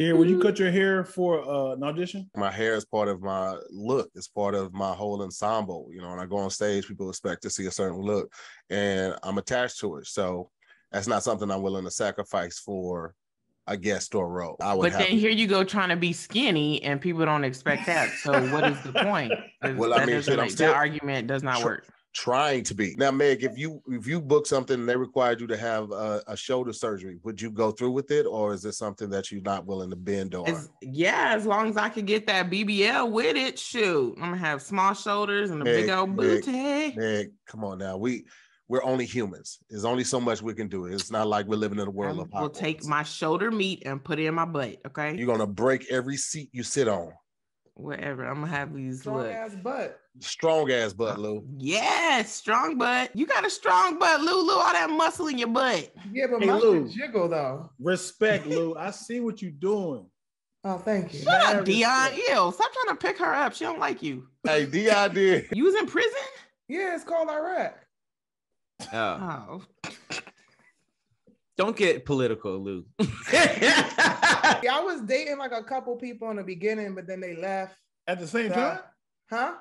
Yeah, when you cut your hair for uh, an audition? My hair is part of my look. It's part of my whole ensemble. You know, when I go on stage, people expect to see a certain look, and I'm attached to it. So that's not something I'm willing to sacrifice for a guest or role. I would But have then here you go trying to be skinny, and people don't expect that. So what is the point? Well, I mean, doesn't shit, I'm still- that argument does not Tr- work. Trying to be now meg if you if you book something and they required you to have a, a shoulder surgery would you go through with it or is it something that you're not willing to bend on As, yeah, as long as I could get that BBL with it, shoot, I'm gonna have small shoulders and a big old booty. meg come on now we we're only humans there's only so much we can do it's not like we're living in a world I of will take my shoulder meat and put it in my butt. Okay, you're gonna break every seat you sit on whatever. I'm gonna have these Strong look. ass butt. Strong ass butt lou Yeah, strong butt. You got a strong butt, Lulu. All that muscle in your butt. Yeah, but Hey, my Lou. shit jiggle though. Respect, Lou. I see what you're doing. Oh, thank you. Shut up, Dion. respect. Ew, stop trying to pick her up. She don't like you. hey di did You was in prison? Yeah, it's called Iraq. Oh, Oh. don't get political, Lou. Yeah, I was dating like a couple people in the beginning, but then they left. At the same So- time? Huh?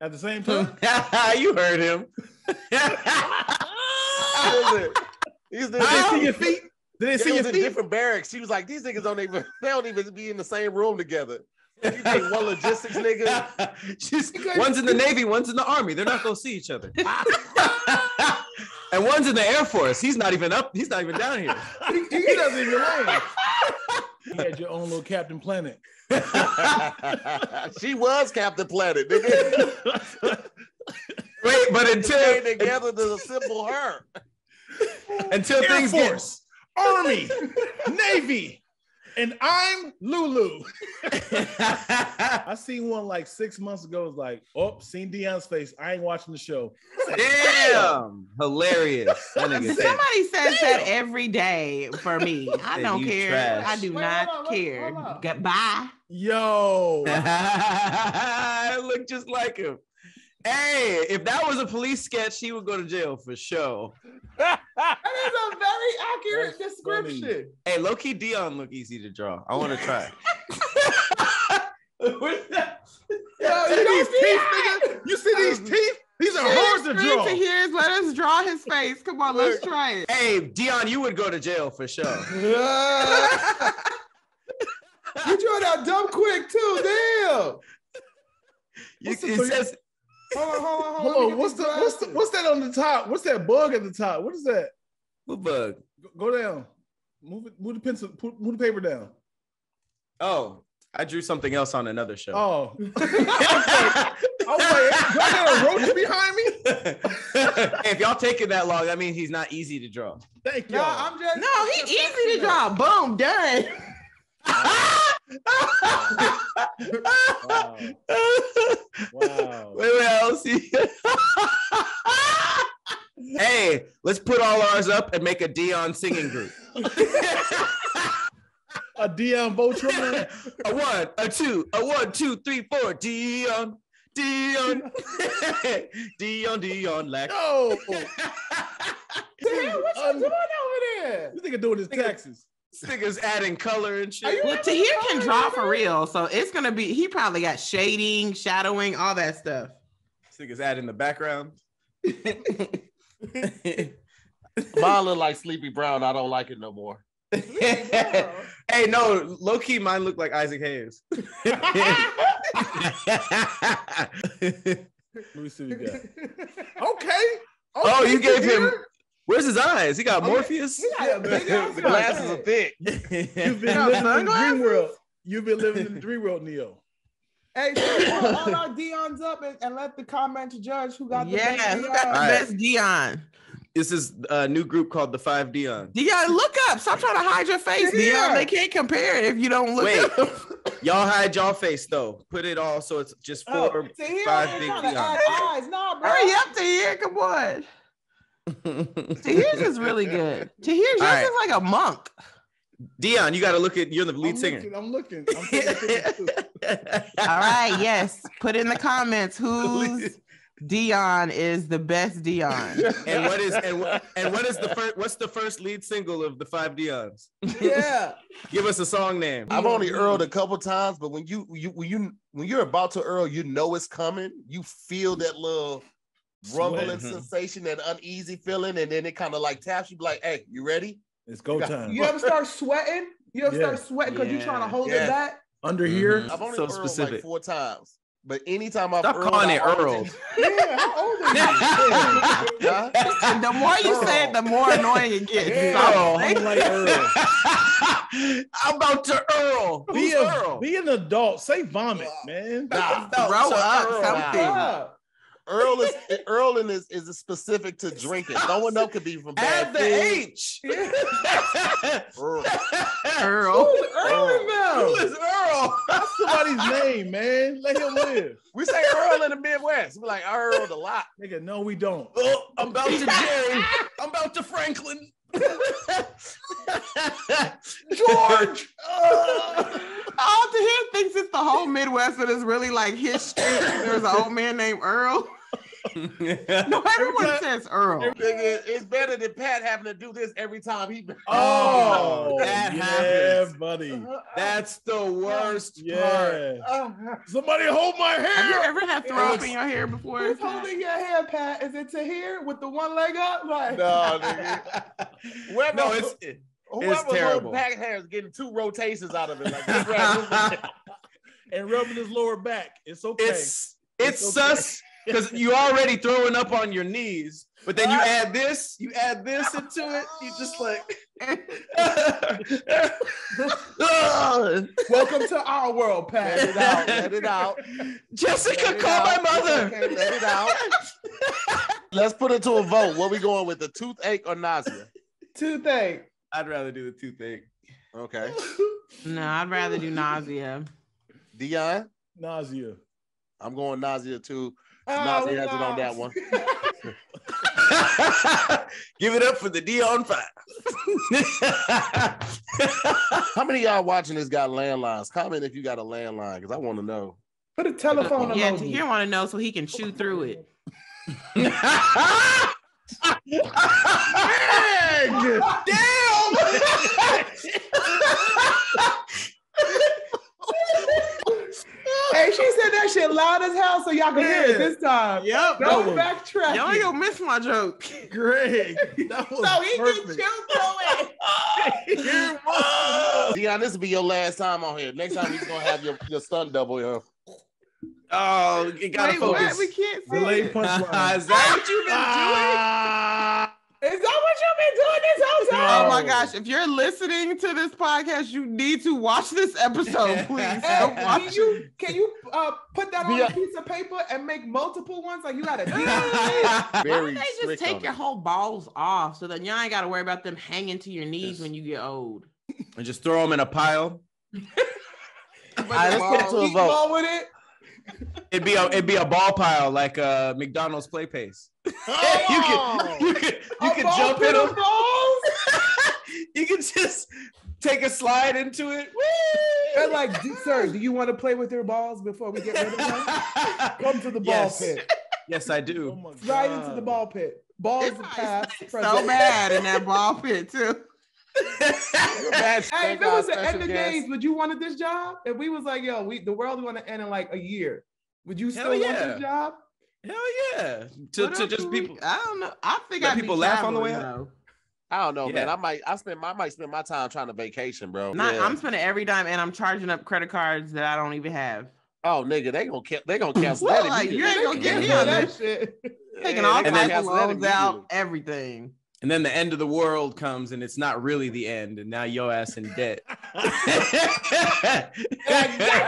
At the same time? you heard him. These Did they see your feet? Did they They see was your in feet? different barracks. She was like, these niggas don't even they don't even be in the same room together. You think one logistics nigga? She's, one's in the Navy, one's in the Army. They're not gonna see each other. and one's in the Air Force. He's not even up. He's not even down here. He, he doesn't even land. You had your own little Captain Planet. she was Captain Planet. Wait, but until together to assemble her. until Air things get Force, Army, Navy, and I'm Lulu. I seen one like six months ago. It's like, oh, seen Dion's face. I ain't watching the show. Damn, hilarious. That nigga said, Somebody says that every day for me. I don't care. trash. I do Wait, not hold on, care. hold on. Goodbye. Yo, I look just like him. Hey, if that was a police sketch, he would go to jail for sure. That is a very accurate That's description. Hey, low key Dion look easy to draw. I want to try. Where's? Yo, you don't these teeth, nigga? You see these um, teeth? These are hard to Screen draw. to here's let us draw his face. Come on, let's try it. Hey, Dion, you would go to jail for sure. Uh, you draw that dumb quick too. Damn. You, What's the- it says Hold on, hold on, hold on. Hold on, what's the these what's the what's that on the top? What's that bug at the top? What is that? what bug? Go- Go down. Move it. Move the pencil. Put, move the paper down. Oh, I drew something else on another show. Oh, I was like, do I got a roach behind me? hey, if y'all taking that long, that means he's not easy to draw. Thank you. No, I'm just. No, he easy to draw. Boom, done. Wow. Wow. Wait, wait, I'll see. hey, let's put all ours up and make a Dion singing group. A Dion Voltron. a one, a two, a one, two, three, four. Dion, Dion, Dion, Dion, like. Yo, Damn, what you Um, doing over there? you think of doing his taxes? This nigga's adding color and Are shit. Well, Tahir can draw for real, so it's gonna be. He probably got shading, shadowing, all that stuff. This nigga's adding the background. Mine look like Sleepy Brown. I don't like it no more. hey, no, low key, mine look like Isaac Hayes. Let me see what you got. Okay. Oh, you gave him. Where's his eyes? He got Oh, yeah. Morpheus. He got a big ass the glasses are thick. You've been living in the dream world. You've been living in the dream world, Neo. Hey, so put all our Dion's up and, and let the comments judge who got the yeah, best who got the Dion. Best Dion? This is a new group called the Five Dion. Dion, look up. Stop trying to hide your face, Yeah. Dion. They can't compare if you don't look Wait. up. Y'all hide y'all face though. Put it all so it's just Oh. four. Five big trying to Dion. add eyes. Nah, bro. Hurry up, Tahir. Come on. Tahir's is really good. Tahir's yours Alright. is like a monk. Dion, you got to look at. You're the lead I'm singer. Looking, I'm looking. I'm taking pictures too. All right, yes. Put in the comments who's Dion is the best Dion. And what is and what and what is the first? What's the first lead single of the Five Dions? Yeah. Give us a song name. I've only earled a couple times, but when you you when you when you're about to earl, you know it's coming. You feel that little rumbling Sweat. sensation, that uneasy feeling, and then it kind of like taps you, be like, "Hey, you ready?" It's go time. You ever start sweating? You ever Yeah. start sweating because you're trying to hold Yeah. it back? Under here, Mhm. I've only So earled like four times, but anytime I've Stop earled, calling it always- Earl. Yeah. How old are you? Huh? And the more you say it, the more annoying it gets. Yeah. So- I'm like Earl. I'm about to Earl. Be, Who's a, Earl? be an adult. Say vomit, man. Nah, No, Grow so up Earl- something. Yeah. Earl is Earling is is specific to drinking. Throwing up could be from bad Add the food. H. Earl. Earl. Who's Earl Who now? is Earl? That's somebody's name, man. Let him live. We say Earl in the Midwest. We're like Earl Earled a lot. Nigga, no, we don't. Oh, I'm about to Jerry. I'm about to Franklin. George. Oh, All to him thinks it's the whole Midwest, but it's really like his street. There's an old man named Earl. No, everyone time- says Earl. It's better than Pat having to do this every time he. Oh, that yeah, happens. buddy. That's the worst part. Yeah. Uh, Somebody hold my Have you hair. ever had throw up in your hair before? Who's holding your hair, Pat? Is it to here with the one leg up? Like, No, nigga. Whoever, No, it's whoever it's terrible. holding Pat hair is getting two rotations out of it. Like, this right, and rubbing his lower back. It's okay. it's it's It's okay. sus because you already throwing up on your knees, but then you add this, you add this into it, you just like. welcome to our world, let it Pat. out. Let it out. Jessica, Let it call my mother. Okay, let it out. Let's put it to a vote. What we going with, the toothache or nausea? Toothache. I'd rather do the toothache. Okay. No, I'd rather do nausea. Dion, Nausea. I'm going nausea too. Oh, Nazi has it on that one. Give it up for the Dion Five. How many of y'all watching this got landlines? Comment if you got a landline because I want to know. Put a telephone Yeah, emoji. you want to know so he can chew through it. Hey, she said that shit loud as hell, so y'all can hear it this time. Yep. No was- backtrack. Y'all ain't gonna miss my joke. Greg. That was So he can perfect. chew through it. Here was- Dion, this will be your last time on here. Next time you're gonna have your, your stunt double here. oh, you gotta Wait, focus. what? We can't see Delayed it. punchline. Is that what you've been Ah. Is that what you've been doing this whole time? Oh my gosh! If you're listening to this podcast, you need to watch this episode, please. Hey, can you can you uh, put that on Yeah. a piece of paper and make multiple ones? Like you gotta do it. Why don't they just take your it. whole balls off so that y'all ain't got to worry about them hanging to your knees Yes. when you get old? and just throw them in a pile. All right, let's put it to a vote. With it. It'd be a it'd be a ball pile like uh McDonald's play pace. you Oh. could you could you A could jump in of them. Balls? you can just take a slide into it. They're like, sir, do you want to play with your balls before we get rid of them? Come to the ball Yes. pit. Yes, I Oh do. my Right into the ball pit. Balls It's of probably so present. bad in that ball pit too. Hey, if it was the end of guest. days, would you wanted this job? If we was like, yo, we the world going to end in like a year, would you Hell still want yeah. this job? Hell yeah. To, What to just do we- people. I don't know. I think I'd people laugh on the way out. Though. I don't know, man. I might I spend I might spend my time trying to vacation, bro. Not, Yeah. I'm spending every dime, and I'm charging up credit cards that I don't even have. Oh nigga, they gonna ca- they gonna cancel Well, that. like, you immediately. ain't gonna get me on that shit. Taking all they And types then- of cancel loans out, everything. And then the end of the world comes and it's not really the end. And now your ass in debt. That's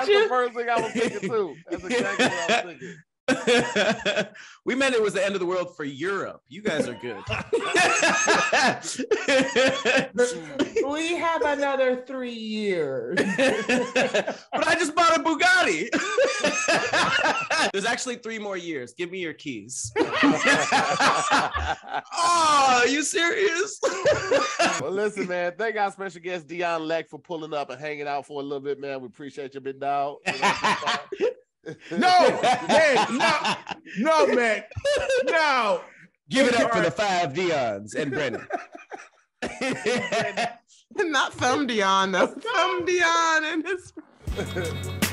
the first thing I was thinking too. That's exactly what I was thinking. we meant it was the end of the world for Europe. You guys are good. we have another three years. but I just bought a Bugatti. There's actually three more years. Give me your keys. oh, are you serious? well, listen, man. Thank our special guest Dion Lack for pulling up and hanging out for a little bit, man. We appreciate you, big dog. You know, No, man, no, no, man, no. Give it up for the five Dion's and Brennan. Not thumb Dion though. Thumb Dion and his